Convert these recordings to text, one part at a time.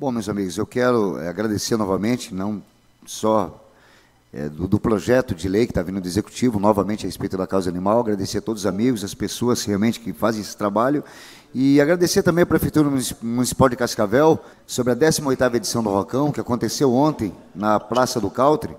Bom, meus amigos, eu quero eh, agradecer novamente, não só é, do, do, projeto de lei que está vindo do Executivo, novamente a respeito da causa animal, agradecer a todos os amigos, as pessoas realmente que fazem esse trabalho, e agradecer também à Prefeitura Municipal de Cascavel sobre a 18ª edição do Rocão, que aconteceu ontem na Praça do Cautre,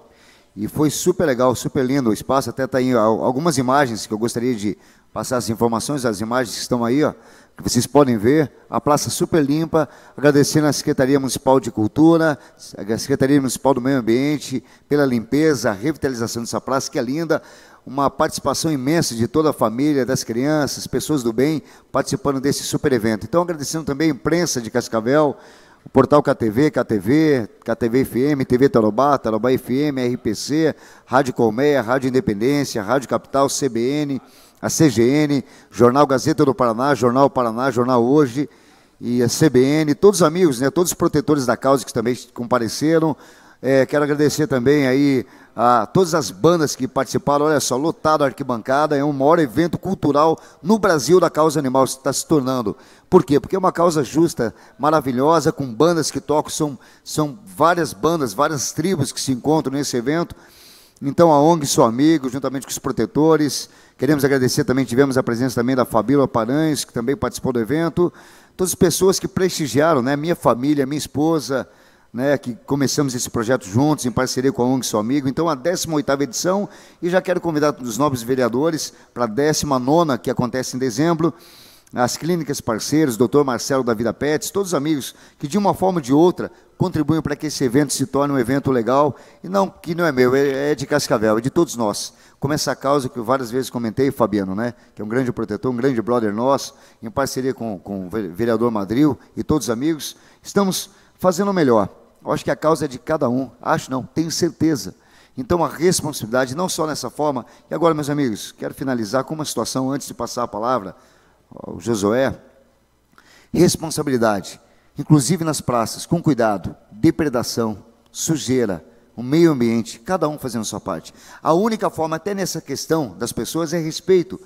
e foi super legal, super lindo o espaço, até está aí algumas imagens que eu gostaria de passar as informações, as imagens que estão aí, ó, que vocês podem ver, a praça super limpa, agradecendo à Secretaria Municipal de Cultura, a Secretaria Municipal do Meio Ambiente, pela limpeza, revitalização dessa praça, que é linda, uma participação imensa de toda a família, das crianças, pessoas do bem, participando desse super evento. Então, agradecendo também a imprensa de Cascavel, o portal KTV, KTV, KTV FM, TV Tarobá, Tarobá FM, RPC, Rádio Colmeia, Rádio Independência, Rádio Capital, CBN, a CGN, Jornal Gazeta do Paraná, Jornal Paraná, Jornal Hoje e a CBN, todos os amigos, né, todos os protetores da causa que também compareceram. É, quero agradecer também aí a todas as bandas que participaram. Olha só, lotado a arquibancada, é um maior evento cultural no Brasil da causa animal, está se tornando. Por quê? Porque é uma causa justa, maravilhosa, com bandas que tocam, são, são várias bandas, várias tribos que se encontram nesse evento. Então a ONG Sou Amigo, juntamente com os protetores, queremos agradecer também, tivemos a presença também da Fabíola Paranhos, que também participou do evento, todas as pessoas que prestigiaram, né, minha família, minha esposa, né, que começamos esse projeto juntos, em parceria com a ONG Sou Amigo, então a 18ª edição, e já quero convidar os nobres vereadores para a 19ª, que acontece em dezembro, as clínicas parceiras, doutor Marcelo da Vida Pets, todos os amigos que de uma forma ou de outra contribuem para que esse evento se torne um evento legal, e não que não é meu, é, é de Cascavel, é de todos nós. Como essa causa que eu várias vezes comentei, Fabiano, né, que é um grande protetor, um grande brother nosso, em parceria com, com o vereador Madril e todos os amigos, estamos fazendo o melhor. Eu acho que a causa é de cada um, acho não, tenho certeza. Então a responsabilidade, não só nessa forma, e agora, meus amigos, quero finalizar com uma situação antes de passar a palavra Josué, responsabilidade inclusive nas praças, com cuidado, depredação, sujeira, o meio ambiente, cada um fazendo sua parte. A única forma, até nessa questão das pessoas, é respeito.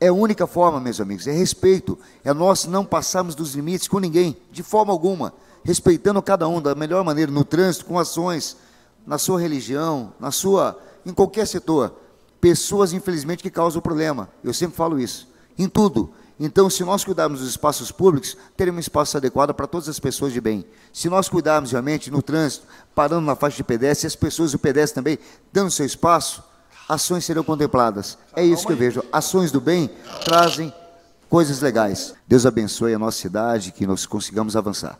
É a única forma, meus amigos, é respeito. É nós não passarmos dos limites com ninguém, de forma alguma, respeitando cada um da melhor maneira, no trânsito, com ações, na sua religião, na sua, em qualquer setor. Pessoas, infelizmente, que causam problema. Eu sempre falo isso. Em tudo. Então, se nós cuidarmos dos espaços públicos, teremos um espaço adequado para todas as pessoas de bem. Se nós cuidarmos realmente no trânsito, parando na faixa de pedestre, as pessoas do pedestre também dando seu espaço, ações serão contempladas. É isso que eu vejo. Ações do bem trazem coisas legais. Deus abençoe a nossa cidade, que nós consigamos avançar.